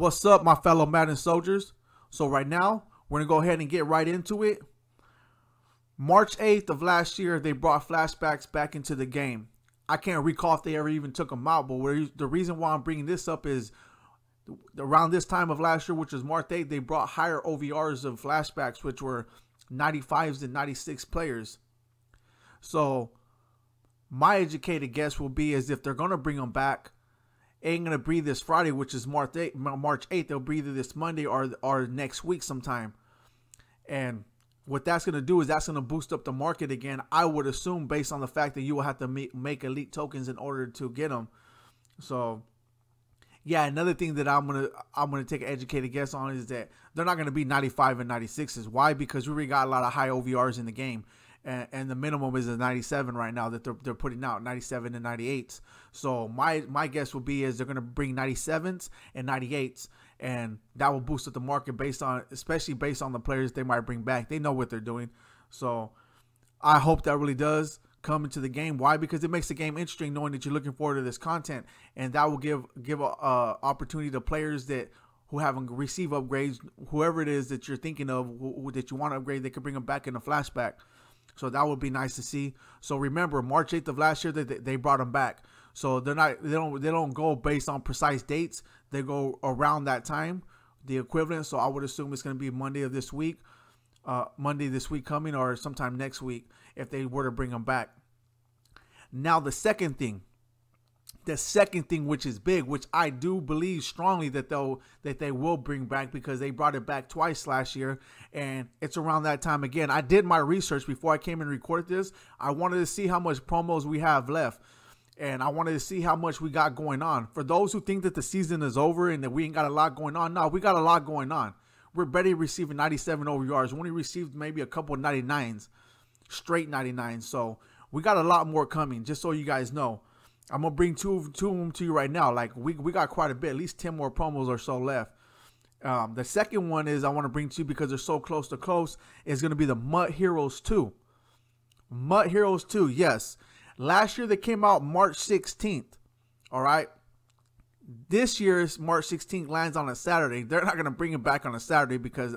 What's up, my fellow Madden soldiers? So right now, we're gonna go ahead and get right into it. March 8th of last year, they brought flashbacks back into the game. I can't recall if they ever even took them out, but the reason why I'm bringing this up is around this time of last year, which was March 8th, they brought higher OVRs of flashbacks, which were 95s and 96 players. So my educated guess will be is if they're gonna bring them back, ain't gonna breathe this Friday, which is March 8th, March 8th. They'll breathe it this Monday or or next week sometime. And what that's gonna do is that's gonna boost up the market again. I would assume based on the fact that you will have to make, make elite tokens in order to get them. So yeah, another thing that I'm gonna I'm gonna take an educated guess on is that they're not gonna be 95 and 96s. Why? Because we already got a lot of high OVRs in the game and, and the minimum is a 97 right now that they're, they're putting out 97 and 98s. So my my guess will be is they're gonna bring 97s and 98s, and that will boost up the market based on especially based on the players they might bring back. They know what they're doing, so I hope that really does come into the game. Why? Because it makes the game interesting knowing that you're looking forward to this content, and that will give give a, opportunity to players that who haven't received upgrades, whoever it is that you're thinking of who, that you want to upgrade, they can bring them back in a flashback. So that would be nice to see. So remember, March 8th of last year, they, they brought them back. So they're not they don't they don't go based on precise dates. They go around that time, the equivalent. So I would assume it's going to be Monday of this week, uh, Monday this week coming, or sometime next week if they were to bring them back. Now the second thing, the second thing which is big which i do believe strongly that they'll that they will bring back because they brought it back twice last year and it's around that time again i did my research before i came and recorded this i wanted to see how much promos we have left and i wanted to see how much we got going on for those who think that the season is over and that we ain't got a lot going on no we got a lot going on we're barely receiving 97 OVRs. We only received maybe a couple of 99s, straight 99s. So we got a lot more coming, just so you guys know. I'm gonna bring two two of them to you right now. Like we we got quite a bit, at least ten more promos or so left. Um, the second one is I want to bring to you because they're so close to close. Is gonna be the MUT Heroes 2. MUT Heroes 2, yes. Last year they came out March 16th. All right. This year's March 16th lands on a Saturday. They're not gonna bring it back on a Saturday because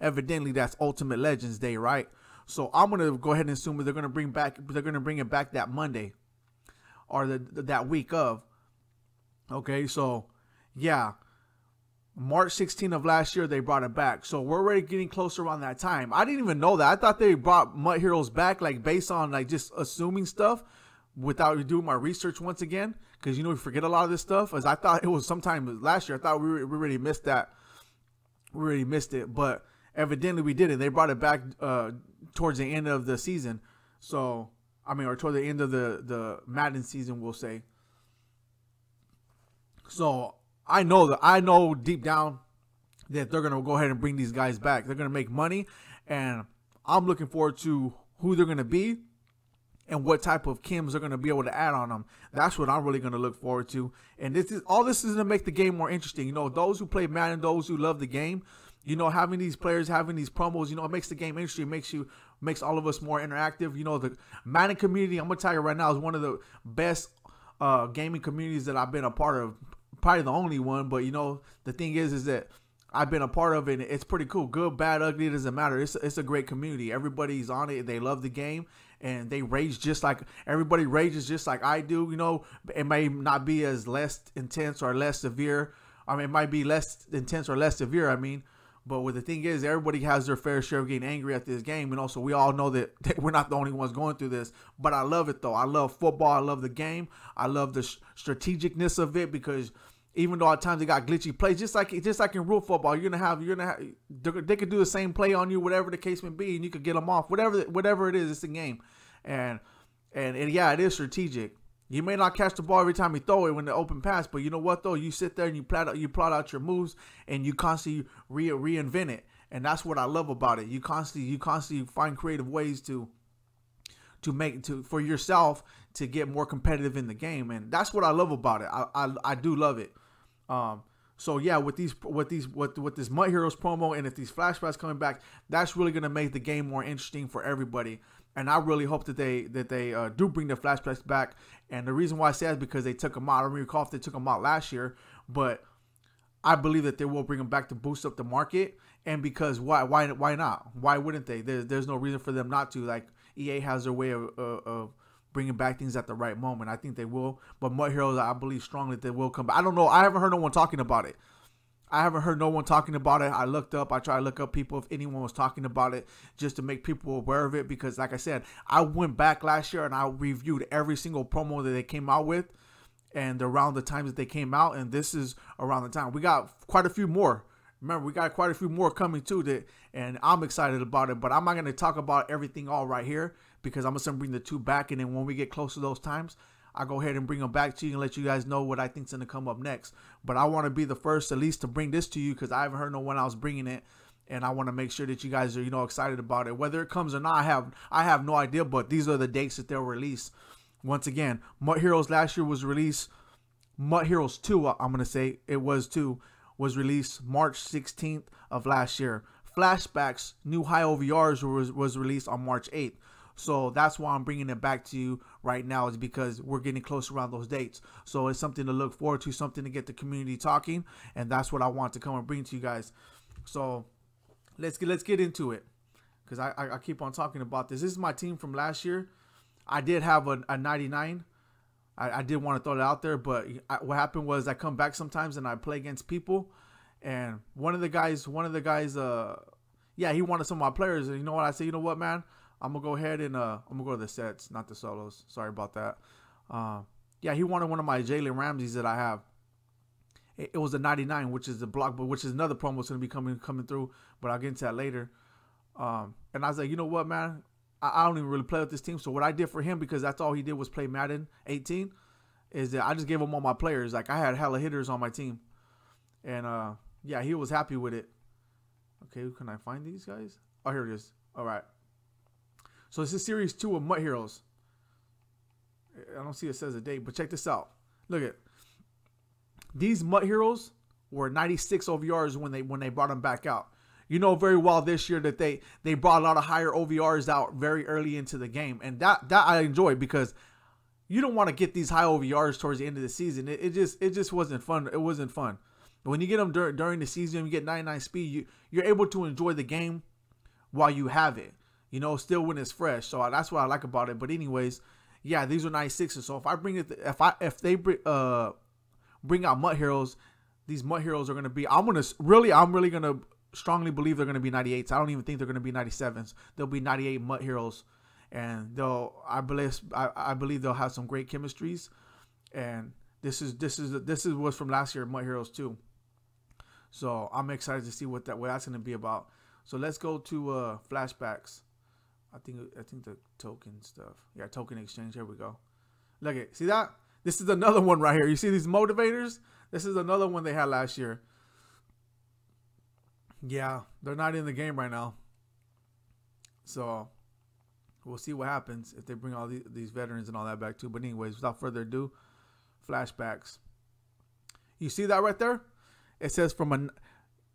evidently that's Ultimate Legends Day, right? So I'm gonna go ahead and assume they're gonna bring back they're gonna bring it back that Monday or the, that week of. Okay, so yeah, March 16 of last year they brought it back. So we're already getting closer around that time. I didn't even know that. I thought they brought MUT Heroes back like based on like just assuming stuff without doing my research once again because you know we forget a lot of this stuff. As I thought it was sometime last year. I thought we we already missed that. We already missed it, but evidently we didn't. They brought it back uh, towards the end of the season. So I mean, or toward the end of the the Madden season, we'll say. So I know that I know deep down that they're gonna go ahead and bring these guys back. They're gonna make money, and I'm looking forward to who they're gonna be and what type of chems they're gonna be able to add on them. That's what I'm really gonna look forward to. And this is all this is gonna make the game more interesting. You know, those who play Madden, those who love the game, you know, having these players, having these promos, you know, it makes the game. It makes you makes all of us more interactive. You know, the Madden community, I'm gonna tell you right now, is one of the best uh, gaming communities that I've been a part of. Probably the only one, but you know, the thing is, is that I've been a part of it. it's pretty cool. Good, bad, ugly, it doesn't matter. It's it's a great community. Everybody's on it. They love the game and they rage just like everybody rages just like I do. You know, it may not be as less intense or less severe. I mean, it might be less intense or less severe. I mean, but what the thing is, everybody has their fair share of getting angry at this game, and also we all know that, we're not the only ones going through this. But I love it though. I love football. I love the game. I love the strategicness of it because even though at times they got glitchy plays, just like just like in real football, you're gonna have you're gonna have they could do the same play on you, whatever the case may be, and you could get them off. Whatever whatever it is, it's a game, and and and yeah, it is strategic. You may not catch the ball every time you throw it when the open pass, but you know what though? You sit there and you plot out you plot out your moves and you constantly re- reinvent it. And that's what I love about it. You constantly you constantly find creative ways to to make to for yourself to get more competitive in the game. And that's what I love about it. I I, I do love it. Um so yeah, with these with these with with this MUT Heroes promo and if these flashbacks coming back, that's really gonna make the game more interesting for everybody and I really hope that they that they uh, do bring the flashbacks back. And the reason why I say that is because they took them out. I don't recall if they took them out last year, but I believe that they will bring them back to boost up the market. And because why why why not? Why wouldn't they? There's there's no reason for them not to. Like EA has their way of, of, of bringing back things at the right moment. I think they will. But MUT Heroes, I believe strongly that they will come back. I don't know. I haven't heard no one talking about it. I haven't heard no one talking about it. I looked up, I tried to look up people if anyone was talking about it just to make people aware of it because like I said, I went back last year and I reviewed every single promo that they came out with and around the times that they came out and this is around the time. We got quite a few more. Remember, we got quite a few more coming too that and I'm excited about it, but I'm not going to talk about everything all right here because I'm going to bring the two back and then when we get close to those times, I'll go ahead and bring them back to you and let you guys know what I think's to come up next. But I want to be the first, at least, to bring this to you because I haven't heard no one else bringing it, and I want to make sure that you guys are, you know, excited about it. Whether it comes or not, I have I have no idea. But these are the dates that they'll release. Once again, MUT Heroes last year was released. MUT Heroes 2, uh, I'm gonna say it was 2, was released March 16th of last year. Flashbacks, new high OVRs was was released on March 8th. So that's why I'm bringing it back to you right now is because we're getting close around those dates. So it's something to look forward to, something to get the community talking, and that's what I want to come and bring to you guys. So let's get let's get into it because I, I, I keep on talking about this. This is my team from last year. I did have a, a 99. I, I did want to throw it out there, but I, what happened was I come back sometimes and I play against people, and one of the guys, one of the guys, uh, yeah, he wanted some of my players, and you know what? I said, you know what, man, I'm gonna go ahead and uh, I'm gonna go to the sets, not the solos. Sorry about that. Uh, yeah, he wanted one of my Jalen Ramseys that I have. It, it was a 99, which is the block, but which is another promo that's gonna be coming coming through. But I'll get into that later. Um, and I was like, you know what, man, I, I don't even really play with this team. So what I did for him, because that's all he did was play Madden 18, is that I just gave him all my players. Like I had hella hitters on my team, and uh, yeah, he was happy with it. Okay, can I find these guys? Oh, here it is. All right. So this is series two of MUT Heroes. I don't see it says a date, but check this out. Look at these MUT Heroes were 96 OVRs when they when they brought them back out. You know very well this year that they they brought a lot of higher OVRs out very early into the game, and that that I enjoy because you don't want to get these high OVRs towards the end of the season. It, it just it just wasn't fun. It wasn't fun. But when you get them dur- during the season, you get 99 speed. You you're able to enjoy the game while you have it you know, still when it's fresh. So that's what I like about it. But anyways, yeah, these are 96s. So if I bring it, if I if they bring uh bring out MUT Heroes, these MUT Heroes are gonna be. I'm gonna really, I'm really gonna strongly believe they're gonna be 98s. I don't even think they're gonna be 97s. They'll be 98 MUT Heroes, and they'll. I believe I, I believe they'll have some great chemistries, and this is this is this is what's from last year MUT Heroes too. So I'm excited to see what that what that's gonna be about. So let's go to uh flashbacks. I think I think the token stuff. Yeah, token exchange. Here we go. Look at see that? This is another one right here. You see these motivators? This is another one they had last year. Yeah, they're not in the game right now. So we'll see what happens if they bring all these, veterans and all that back too. But anyways, without further ado, flashbacks. You see that right there? It says from a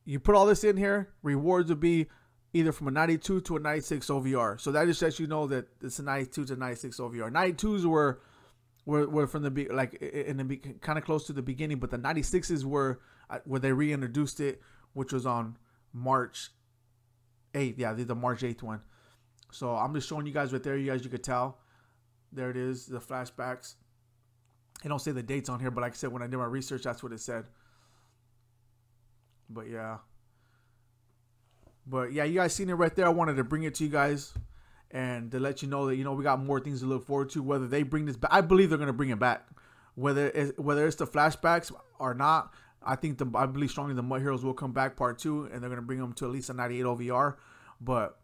you put all this in here, rewards would be either from a 92 to a 96 OVR. So that just lets you know that it's a 92 to 96 OVR. 92s were were, were from the be like in the kind of close to the beginning, but the 96s were uh, where they reintroduced it, which was on March 8th. Yeah, the March 8th one. So I'm just showing you guys right there. You guys, you could tell. There it is, the flashbacks. I don't say the dates on here, but like I said, when I did my research, that's what it said. But yeah. But yeah, you guys seen it right there. I wanted to bring it to you guys and to let you know that you know we got more things to look forward to. Whether they bring this back, I believe they're gonna bring it back. Whether it's, whether it's the flashbacks or not, I think the I believe strongly the MUT Heroes will come back part two, and they're gonna bring them to at least a 98 OVR. But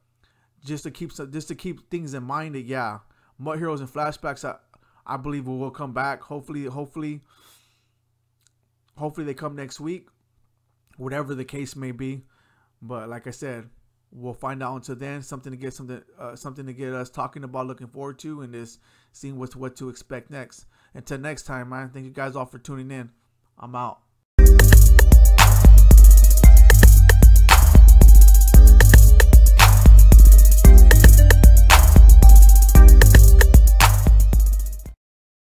just to keep just to keep things in mind that yeah, MUT Heroes and flashbacks, I, I believe will come back. Hopefully, hopefully, hopefully they come next week. Whatever the case may be. But like I said, we'll find out until then. Something to get something uh, something to get us talking about, looking forward to, and is seeing what's what to expect next. Until next time, man. Thank you guys all for tuning in. I'm out.